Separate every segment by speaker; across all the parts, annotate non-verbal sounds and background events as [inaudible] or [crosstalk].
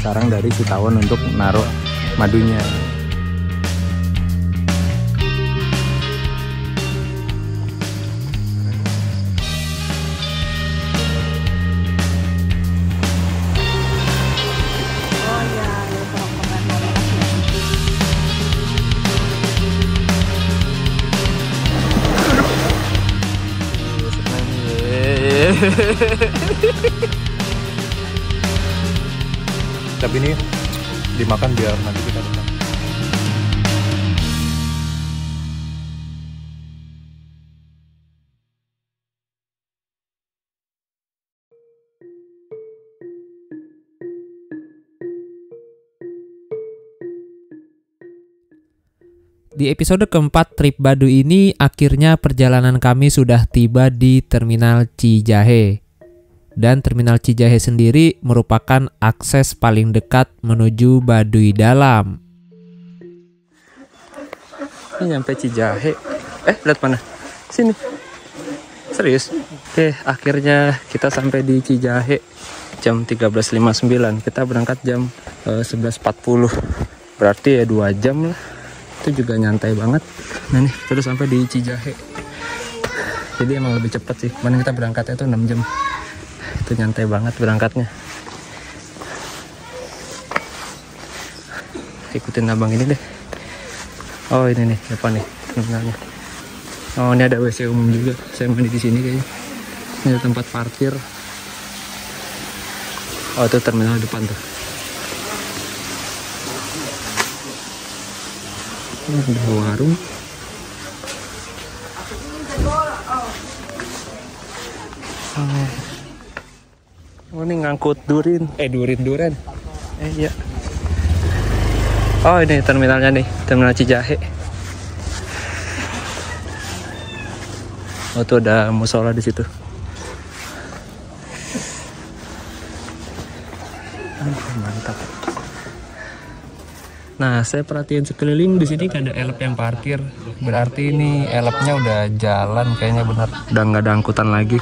Speaker 1: sarang dari si tawon untuk naruh madunya.
Speaker 2: Oh
Speaker 3: Tapi ini dimakan biar nanti kita makan.
Speaker 4: Di episode keempat trip Baduy ini akhirnya perjalanan kami sudah tiba di Terminal Cijahe. Dan Terminal Cijahe sendiri merupakan akses paling dekat menuju Baduy Dalam.
Speaker 1: ini nyampe Cijahe. Eh lihat mana? Sini. Serius? Oke akhirnya kita sampai di Cijahe. Jam 13.59 kita berangkat jam eh, 11.40 berarti ya dua jam lah. Itu juga nyantai banget. Nah nih terus sampai di Cijahe. Jadi emang lebih cepat sih. Kemarin kita berangkatnya tuh 6 jam itu nyantai banget berangkatnya. Ikutin abang ini deh. Oh ini nih depan nih? Terminalnya oh ini ada WC umum juga. Saya mandi di sini kayaknya. Ini ada tempat parkir. Oh itu terminal depan tuh. Ini ada warung. Oh ini ngangkut durin Eh durin duren Eh iya Oh ini terminalnya nih Terminal Cijahe Oh tuh ada musola di situ Aduh, mantap Nah, saya perhatiin sekeliling di sini ada elep yang parkir. Berarti ini elepnya udah jalan kayaknya benar. Udah nggak ada angkutan lagi.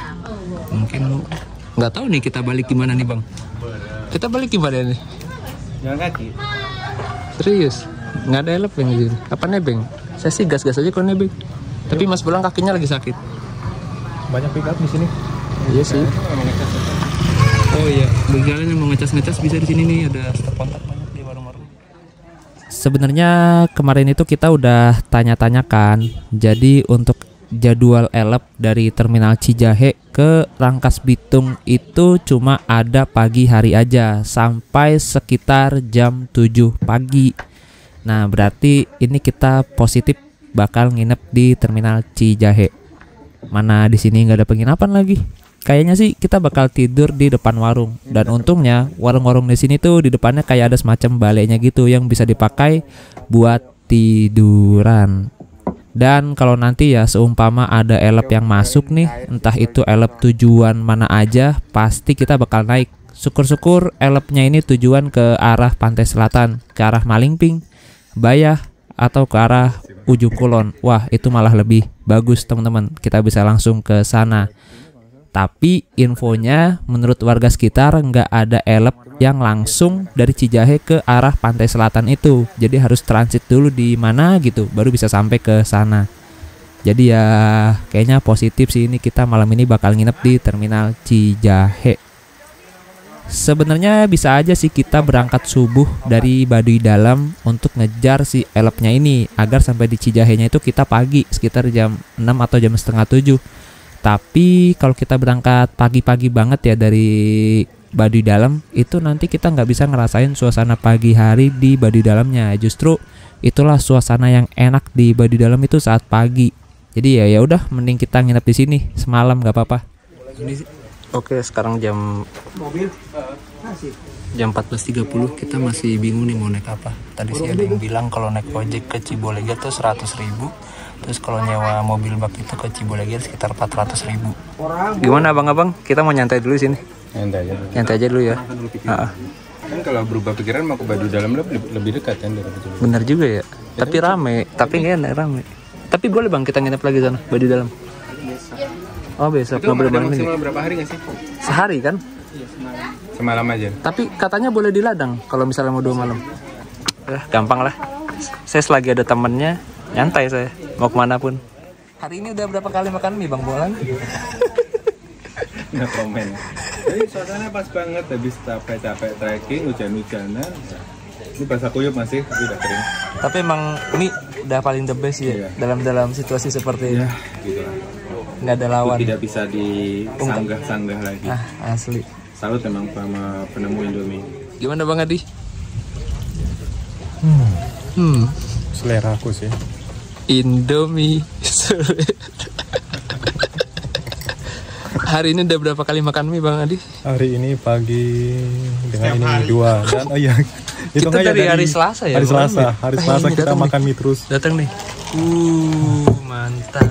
Speaker 1: Nggak tahu nih kita balik gimana nih bang. Kita balik gimana nih?
Speaker 3: Jalan kaki.
Speaker 1: Serius? Nggak ada elep yang di sini. Apa nebeng? Saya sih gas-gas aja kalau nebeng. Tapi Mas Belang kakinya lagi sakit.
Speaker 3: Banyak pick up di sini.
Speaker 1: Iya sih. Oh iya, bagi kalian yang mau ngecas-ngecas bisa di sini nih ada stop kontak banyak di warung-warung.
Speaker 4: Sebenarnya kemarin itu kita udah tanya-tanyakan. Jadi untuk jadwal elep dari Terminal Cijahe ke Rangkas Bitung itu cuma ada pagi hari aja sampai sekitar jam 7 pagi. Nah, berarti ini kita positif bakal nginep di Terminal Cijahe. Mana di sini nggak ada penginapan lagi. Kayaknya sih kita bakal tidur di depan warung. Dan untungnya warung-warung di sini tuh di depannya kayak ada semacam balainya gitu yang bisa dipakai buat tiduran. Dan kalau nanti ya seumpama ada elep yang masuk nih, entah itu elep tujuan mana aja, pasti kita bakal naik. Syukur-syukur elepnya ini tujuan ke arah pantai selatan, ke arah Malingping, Bayah, atau ke arah ujung kulon. Wah, itu malah lebih bagus teman-teman. Kita bisa langsung ke sana. Tapi infonya menurut warga sekitar nggak ada elep yang langsung dari Cijahe ke arah pantai selatan itu. Jadi harus transit dulu di mana gitu baru bisa sampai ke sana. Jadi ya kayaknya positif sih ini kita malam ini bakal nginep di terminal Cijahe. Sebenarnya bisa aja sih kita berangkat subuh dari Baduy Dalam untuk ngejar si elepnya ini agar sampai di Cijahenya itu kita pagi sekitar jam 6 atau jam setengah 7 tapi kalau kita berangkat pagi-pagi banget ya dari Baduy Dalam itu nanti kita nggak bisa ngerasain suasana pagi hari di Baduy Dalamnya. Justru itulah suasana yang enak di Baduy Dalam itu saat pagi. Jadi ya ya udah mending kita nginep di sini semalam nggak apa-apa.
Speaker 1: Oke, sekarang jam jam 14.30 kita masih bingung nih mau naik apa. Tadi sih ada yang bilang kalau naik ojek ke Ciboleger tuh 100 ribu. Terus kalau nyewa mobil bak itu ke Ciboleger sekitar 400 ribu. Gimana abang-abang? Kita mau nyantai dulu sini.
Speaker 3: Nyantai aja.
Speaker 1: Nyantai aja dulu ya.
Speaker 3: Kan kalau berubah pikiran mau ke Baduy Dalam lebih, lebih dekat kan dari Baduy
Speaker 1: bener juga ya. Tapi rame. Tapi nggak enak rame. Tapi boleh bang kita nginep lagi sana Baduy Dalam. Oh besok
Speaker 3: Itu
Speaker 1: boleh
Speaker 3: maksimal berapa hari nggak sih?
Speaker 1: Sehari kan?
Speaker 3: Semalam aja.
Speaker 1: Tapi katanya boleh di ladang kalau misalnya mau dua malam. Eh, gampang lah. Saya selagi ada temennya, nyantai saya. Mau ke mana pun. Hari ini udah berapa kali makan mie Bang Bolan?
Speaker 3: Nggak komen. Jadi suasana pas banget habis capek-capek trekking, hujan-hujanan. Ini basah kuyup masih, tapi udah kering.
Speaker 1: Tapi emang mie udah paling the best ya
Speaker 3: Iya.
Speaker 1: dalam dalam situasi seperti ini.
Speaker 3: Ya, gitu lah.
Speaker 1: Nggak ada lawan.
Speaker 3: Tidak bisa disanggah-sanggah lagi.
Speaker 1: Ah, asli.
Speaker 3: Salut emang sama penemu Indomie.
Speaker 1: Gimana Bang Adi? Hmm.
Speaker 5: selera aku sih
Speaker 1: Indomie. Hari ini udah berapa kali makan mie Bang Adi?
Speaker 5: hari ini pagi dengan ini dua dan oh iya hitung
Speaker 1: Kita
Speaker 5: aja
Speaker 1: dari hari Selasa ya,
Speaker 5: hari Selasa
Speaker 1: ya?
Speaker 5: hari Selasa kita
Speaker 1: nih.
Speaker 5: makan mie terus
Speaker 1: Datang nih. Uh, mantap.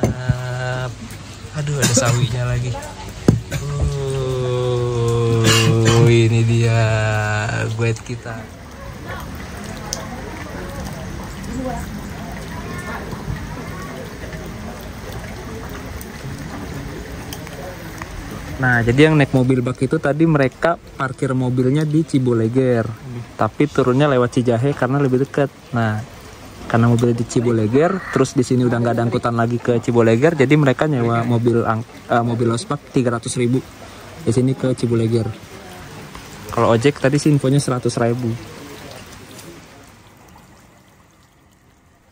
Speaker 1: Aduh, ada sawinya lagi. Uh, ini dia buat kita. Nah, jadi yang naik mobil bak itu tadi mereka parkir mobilnya di Ciboleger. Tapi turunnya lewat Cijahe karena lebih dekat. Nah, karena mobil di Ciboleger, terus di sini udah nggak ada angkutan lagi ke Ciboleger, jadi mereka nyewa mobil ang- eh, mobil losbak 300.000 ribu di sini ke Ciboleger. Kalau ojek tadi sih infonya 100.000 ribu.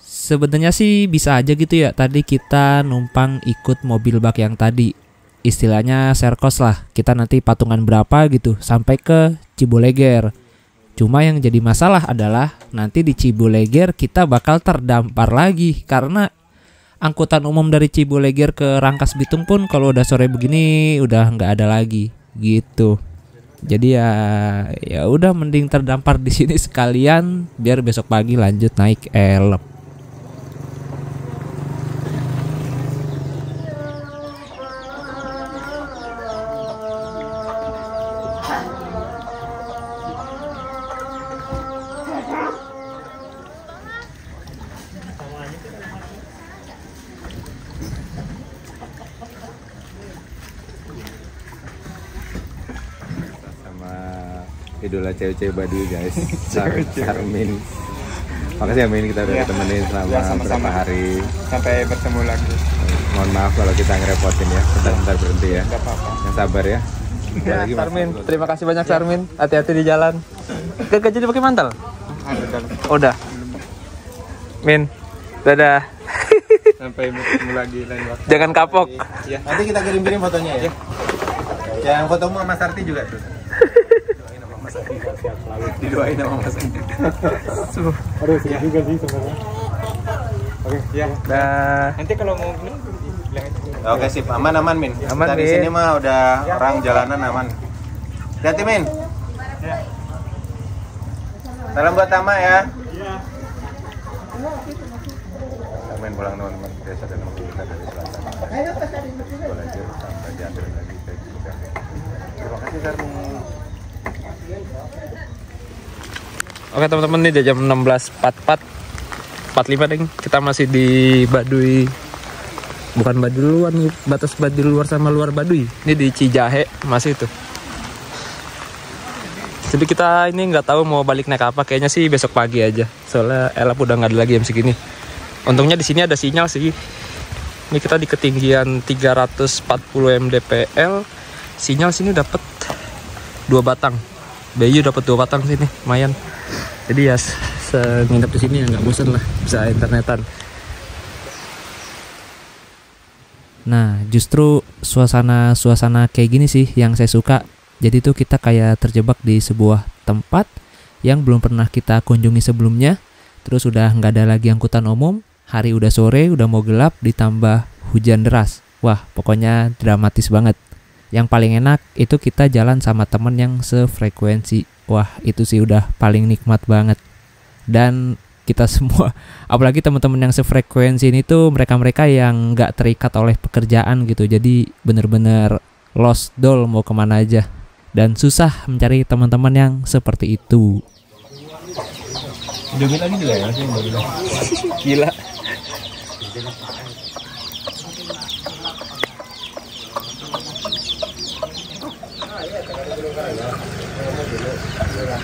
Speaker 4: Sebenarnya sih bisa aja gitu ya. Tadi kita numpang ikut mobil bak yang tadi. Istilahnya serkos lah. Kita nanti patungan berapa gitu sampai ke Ciboleger. Cuma yang jadi masalah adalah nanti di Ciboleger kita bakal terdampar lagi karena angkutan umum dari Ciboleger ke Rangkas Bitung pun kalau udah sore begini udah nggak ada lagi gitu. Jadi ya ya udah mending terdampar di sini sekalian biar besok pagi lanjut naik elep.
Speaker 3: Cewek-cewek Baduy guys. [laughs] Sar Sarmin. Makasih ya Min kita udah temenin selama beberapa hari.
Speaker 6: Sampai bertemu lagi.
Speaker 3: Mohon maaf kalau kita ngerepotin ya. Bentar-bentar berhenti ya. Yang sabar ya.
Speaker 1: Ya, Sarmin, terima kasih banyak Sarmin. Hati-hati di jalan. Gak jadi pakai mantel? Oh, udah. Min, dadah.
Speaker 6: sampai bertemu lagi lain waktu.
Speaker 1: Jangan kapok.
Speaker 6: ya
Speaker 3: nanti kita kirim-kirim fotonya ya. Yang fotomu sama Sarti juga tuh didoain sama Mas
Speaker 5: aduh sedih juga sih sebenarnya
Speaker 6: ya
Speaker 1: Dah.
Speaker 6: nanti kalau mau bilang aja
Speaker 3: Oke sip, aman aman Min.
Speaker 1: Aman,
Speaker 3: Kita di
Speaker 1: Min.
Speaker 3: sini mah udah orang jalanan aman. Hati Min. Salam buat Tama ya. Kita main pulang teman-teman biasa dan kita dari selatan. Belajar sampai diambil lagi. Terima kasih Sarmi.
Speaker 1: Oke teman-teman ini jam 16.44 45 ding. Kita masih di Baduy Bukan Baduy luar nih, batas Baduy luar sama luar Baduy. Ini di Cijahe masih itu. Jadi kita ini nggak tahu mau balik naik apa. Kayaknya sih besok pagi aja. Soalnya Elap udah nggak ada lagi jam segini. Untungnya di sini ada sinyal sih. Ini kita di ketinggian 340 mdpl. Sinyal sini dapat dua batang. Bayu dapat dua batang sini, lumayan. Jadi ya nginep di sini ya nggak bosen lah, bisa internetan.
Speaker 4: Nah, justru suasana-suasana kayak gini sih yang saya suka. Jadi tuh kita kayak terjebak di sebuah tempat yang belum pernah kita kunjungi sebelumnya. Terus udah nggak ada lagi angkutan umum. Hari udah sore, udah mau gelap, ditambah hujan deras. Wah, pokoknya dramatis banget. Yang paling enak itu kita jalan sama temen yang sefrekuensi. Wah, itu sih udah paling nikmat banget. Dan kita semua [laughs] apalagi teman-teman yang sefrekuensi ini tuh mereka-mereka yang nggak terikat oleh pekerjaan gitu jadi bener-bener lost doll mau ke mana aja dan susah mencari teman-teman yang seperti itu
Speaker 3: lagi juga ya
Speaker 1: Gila. [laughs] [laughs]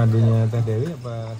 Speaker 7: madunya Teh Dewi apa?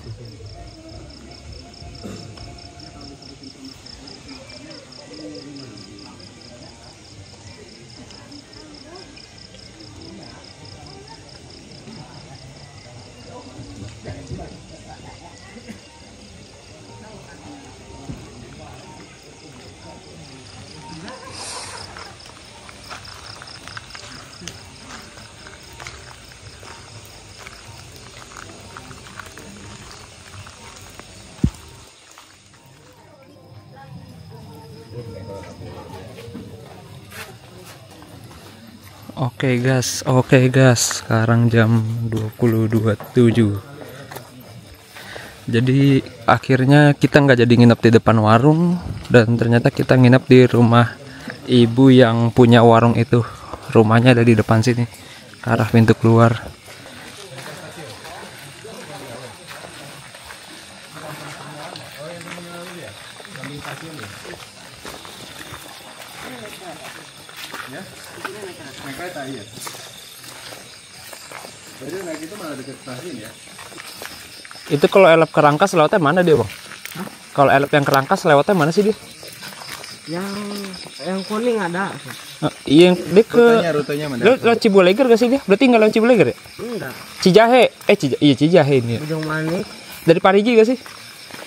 Speaker 1: Oke gas, oke gas. Sekarang jam 22.07. Jadi akhirnya kita nggak jadi nginep di depan warung dan ternyata kita nginep di rumah ibu yang punya warung itu. Rumahnya ada di depan sini, ke arah pintu keluar. Itu kalau elep ke Rangkas lewatnya mana dia, Bang? Kalau elep yang ke Rangkas lewatnya mana sih dia?
Speaker 8: yang yang kuning ada
Speaker 1: Eh, iya, yang dia ke
Speaker 3: rutenya mana?
Speaker 1: Lo, lo Cibuleger gak sih dia? Berarti nggak lewat Cibuleger ya?
Speaker 8: enggak
Speaker 1: Cijahe. Eh, Cija, iya Cijahe ini. ya.
Speaker 8: ujung manik
Speaker 1: Dari Parigi gak sih?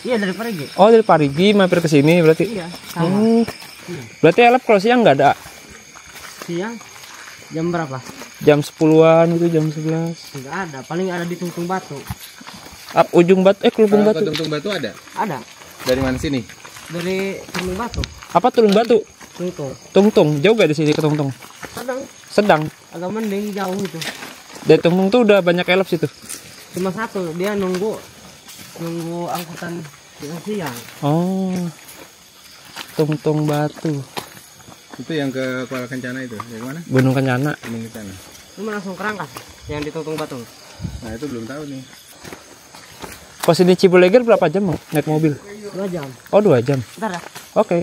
Speaker 8: iya dari pergi
Speaker 1: Oh, dari Parigi mampir ke sini berarti.
Speaker 8: iya sama
Speaker 1: Hmm. Berarti elep kalau siang nggak ada.
Speaker 8: Siang jam berapa
Speaker 1: Jam 10-an gitu, jam 11.
Speaker 8: enggak ada paling ada di tungtung batu
Speaker 1: Up ujung batu, eh kelubung batu.
Speaker 3: Tungtung batu ada?
Speaker 8: ada
Speaker 3: Dari mana sini?
Speaker 8: dari tungtung batu
Speaker 1: Apa tulung batu?
Speaker 8: tungtung
Speaker 1: Tungtung, jauh gak di sini ke Tungtung?
Speaker 8: kadang
Speaker 1: Sedang.
Speaker 8: agak mending jauh itu
Speaker 1: Dari Tungtung tuh udah banyak elep situ.
Speaker 8: cuma satu dia nunggu nunggu angkutan siang siang
Speaker 1: Oh. Tungtung batu.
Speaker 3: Itu yang ke Kuala Kencana itu. Dari mana?
Speaker 1: Gunung Kenyana.
Speaker 3: Gunung Kencana.
Speaker 8: cuma langsung kerangkas yang di tungtung batu
Speaker 3: Nah, itu belum tahu nih.
Speaker 1: Kos ini Cibuleger berapa jam Bang, naik mobil?
Speaker 8: dua jam
Speaker 1: Oh, dua jam.
Speaker 8: ntar ya
Speaker 1: Oke.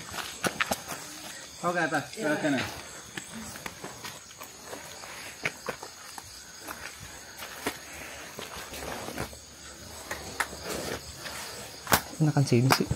Speaker 3: Oh, ke atas. Ke sana.
Speaker 1: Enakan sini sih.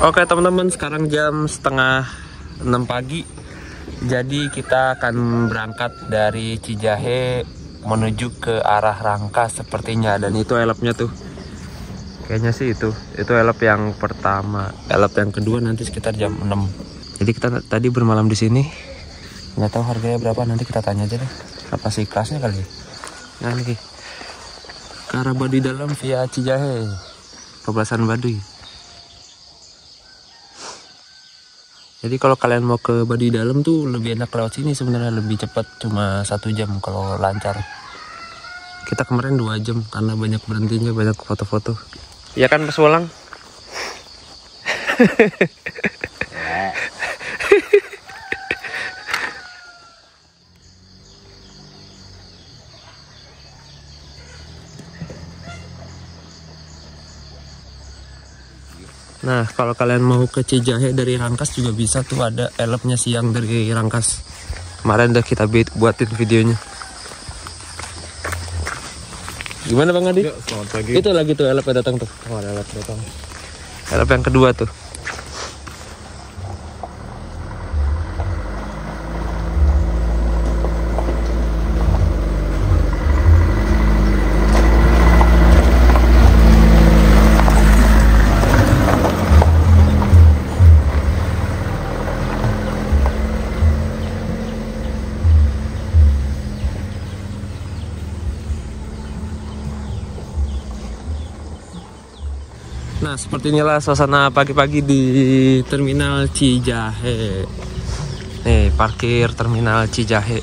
Speaker 1: Oke teman-teman sekarang jam setengah 6 pagi. Jadi kita akan berangkat dari Cijahe menuju ke arah Rangkas sepertinya. Dan itu elopnya tuh. Kayaknya sih itu. Itu elop yang pertama. Elop yang kedua nanti sekitar jam 6 Jadi kita tadi bermalam di sini. Nggak tahu harganya berapa. Nanti kita tanya aja deh. Apa sih kelasnya kali nah ini. Baduy dalam via Cijahe. Perbatasan Baduy jadi kalau kalian mau ke Baduy dalam tuh lebih enak lewat sini sebenarnya lebih cepat cuma satu jam kalau lancar. Kita kemarin dua jam karena banyak berhentinya banyak foto-foto. Ya kan Mas Wolang [laughs] Nah, kalau kalian mau ke Cijahe dari Rangkas juga bisa tuh ada elopnya siang dari Rangkas. Kemarin udah kita buat- buatin videonya. Gimana Bang Adi?
Speaker 5: Selamat pagi.
Speaker 1: Itu lagi tuh yang datang tuh.
Speaker 5: Oh, ada alat datang.
Speaker 1: Elop yang kedua tuh. Nah, seperti inilah suasana pagi-pagi di Terminal Cijahe. Nih, parkir Terminal Cijahe.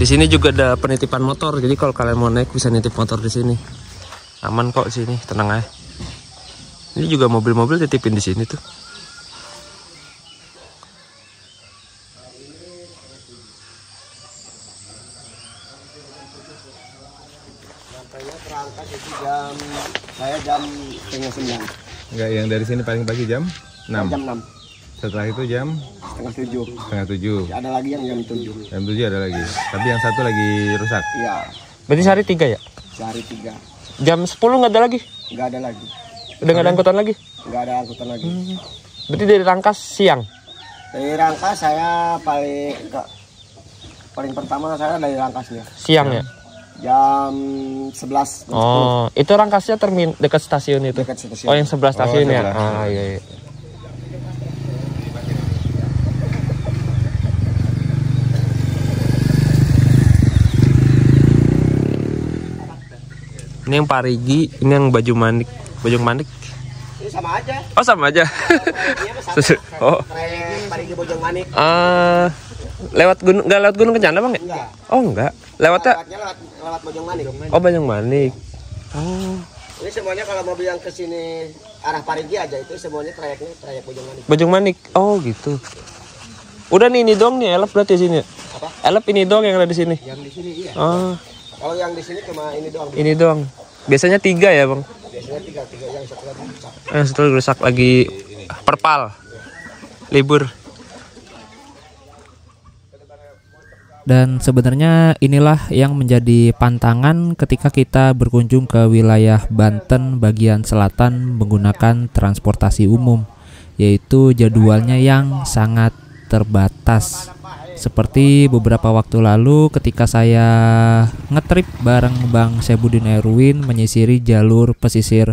Speaker 1: Di sini juga ada penitipan motor, jadi kalau kalian mau naik bisa nitip motor di sini. Aman kok sini, tenang aja. Ini juga mobil-mobil titipin di sini tuh.
Speaker 9: Sampainya berangkat itu jam saya jam setengah sembilan,
Speaker 3: Enggak, yang dari sini paling pagi jam 6.
Speaker 9: jam enam
Speaker 3: Setelah itu jam
Speaker 9: setengah tujuh.
Speaker 3: setengah 7.
Speaker 9: Ada lagi yang jam tujuh.
Speaker 3: Jam 7 ada lagi. Tapi yang satu lagi rusak.
Speaker 9: Iya,
Speaker 1: Berarti sehari tiga ya?
Speaker 9: sehari tiga.
Speaker 1: Jam 10 nggak ada lagi?
Speaker 9: Nggak ada lagi,
Speaker 1: Udah nggak ada angkutan lagi?
Speaker 9: nggak ada angkutan lagi.
Speaker 1: Berarti dari Rangkas siang?
Speaker 9: Dari Rangkas saya paling ke- paling pertama saya dari Rangkasnya
Speaker 1: Siang ya?
Speaker 9: Jam 11 jam
Speaker 1: Oh, itu Rangkasnya termin dekat stasiun itu?
Speaker 9: 10 dekat stasiun.
Speaker 1: Oh yang sebelah stasiun ya?
Speaker 3: sebelah.
Speaker 1: Ah iya, iya. Ini yang Parigi, ini yang baju manik, baju manik.
Speaker 9: Ini sama aja.
Speaker 1: Oh sama aja.
Speaker 9: Ini apa sama? [laughs]
Speaker 1: oh,
Speaker 9: Parigi Bojong Manik.
Speaker 1: eh, lewat gunung, nggak lewat gunung kencana bang ya?
Speaker 9: Enggak.
Speaker 1: Oh enggak, lewatnya,
Speaker 9: Lewatnya lewat lewat Bojong Manik.
Speaker 1: oh Banyang Manik. Oh,
Speaker 9: Ini semuanya kalau mobil yang ke sini arah Parigi aja itu semuanya trayeknya trayek Bojong Manik.
Speaker 1: Bojong Manik. Oh gitu. Udah nih ini dong nih elep berarti sini. ya?
Speaker 9: Apa?
Speaker 1: Elep ini doang yang ada di sini.
Speaker 9: Yang di sini iya.
Speaker 1: Oh,
Speaker 9: Kalau yang di sini cuma ini doang.
Speaker 1: ini doang. Biasanya tiga ya bang.
Speaker 9: Biasanya tiga tiga yang satu lagi rusak.
Speaker 1: Yang satu rusak lagi perpal. Libur.
Speaker 4: Dan sebenarnya inilah yang menjadi pantangan ketika kita berkunjung ke wilayah Banten bagian selatan menggunakan transportasi umum, yaitu jadwalnya yang sangat terbatas. Seperti beberapa waktu lalu ketika saya ngetrip bareng Bang Sebudin Erwin menyisiri jalur pesisir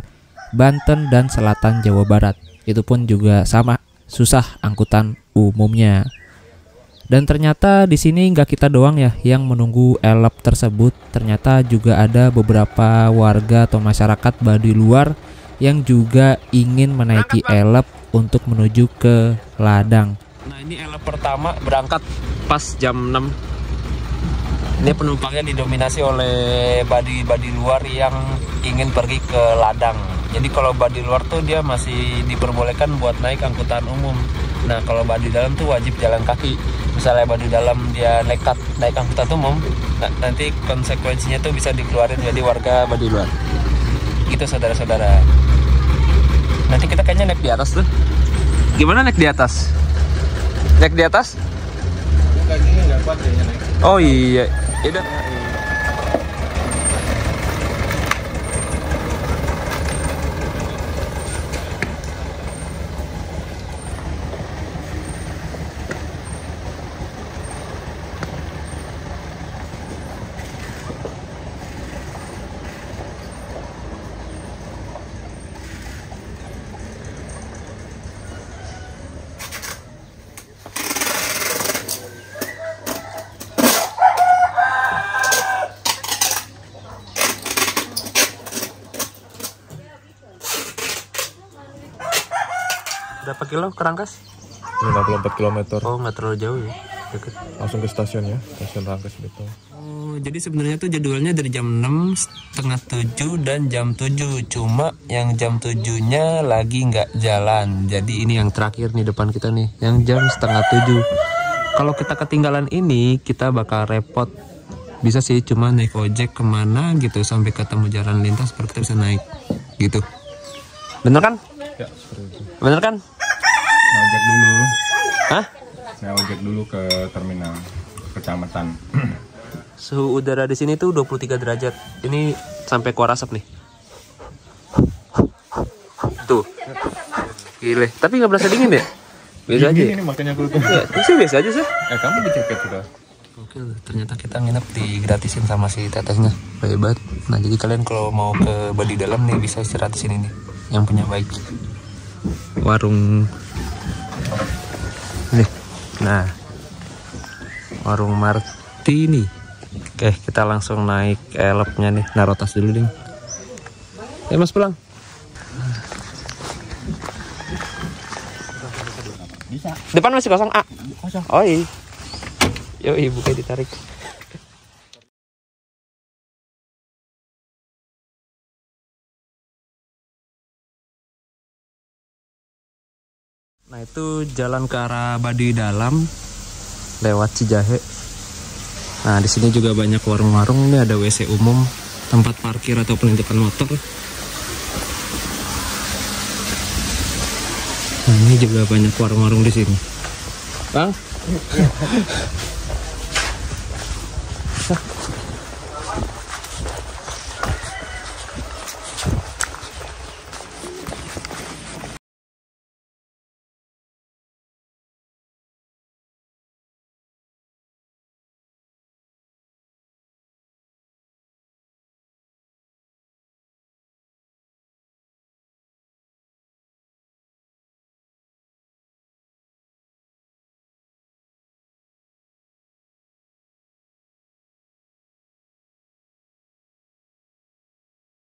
Speaker 4: Banten dan selatan Jawa Barat. Itu pun juga sama, susah angkutan umumnya. Dan ternyata di sini nggak kita doang ya yang menunggu elop tersebut. Ternyata juga ada beberapa warga atau masyarakat Baduy luar yang juga ingin menaiki elop untuk menuju ke ladang.
Speaker 1: Nah ini elep pertama berangkat pas jam 6 Ini penumpangnya didominasi oleh badi-badi luar yang ingin pergi ke ladang. Jadi kalau badi luar tuh dia masih diperbolehkan buat naik angkutan umum. Nah kalau badi dalam tuh wajib jalan kaki Misalnya badi dalam dia nekat naik angkutan umum nah, Nanti konsekuensinya tuh bisa dikeluarin jadi warga badi luar Gitu saudara-saudara Nanti kita kayaknya naik di atas tuh Gimana naik di atas? Naik di atas? Oh iya. Yaudah. Kilo ke Rangkas?
Speaker 5: 54 km.
Speaker 1: Oh, nggak terlalu jauh ya. Deket.
Speaker 5: Langsung ke stasiun ya, stasiun Rangkas Bitung.
Speaker 1: Oh, jadi sebenarnya tuh jadwalnya dari jam 6, setengah 7 dan jam 7. Cuma yang jam 7-nya lagi nggak jalan. Jadi ini yang terakhir nih depan kita nih, yang jam setengah 7. Kalau kita ketinggalan ini, kita bakal repot. Bisa sih cuma naik ojek ke mana gitu sampai ketemu jalan lintas baru kita bisa naik gitu. Bener kan?
Speaker 3: Ya, seperti itu.
Speaker 1: Bener kan?
Speaker 3: Saya ojek dulu.
Speaker 1: Hah?
Speaker 3: Saya ojek dulu ke terminal kecamatan. [clears throat]
Speaker 1: Suhu udara di sini tuh 23 derajat. Ini sampai keluar asap nih. Tuh. Gile. Tapi nggak berasa dingin ya? Biasa aja.
Speaker 3: Ini makanya aku tuh.
Speaker 1: Ya, ini sih biasa aja sih.
Speaker 3: Eh, kamu diceket sudah?
Speaker 1: Oke, ternyata kita nginep digratisin sama si tetehnya. Baik banget. Nah, jadi kalian kalau mau ke Bali Dalam nih bisa istirahat di sini nih. Yang punya baik. Warung. Nah. Warung Martini. Oke, kita langsung naik elopnya nih. Naruh tas dulu, Ding. Ya, Mas pulang.
Speaker 3: Bisa.
Speaker 1: Depan masih kosong, A. Oh, iya. Yo, ibu kayak ditarik. Nah itu jalan ke arah Baduy Dalam lewat Cijahe. Nah di sini juga banyak warung-warung. Ini ada WC umum, tempat parkir atau penitipan motor. Nah ini juga banyak warung-warung di sini. Bang, [laughs]